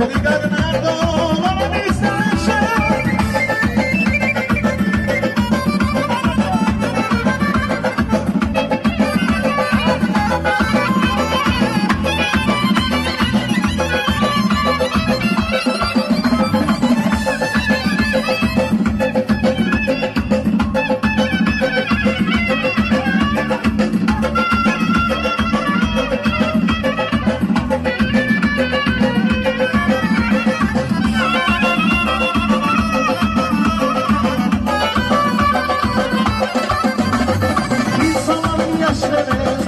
Obrigado, Nardo! Thank you.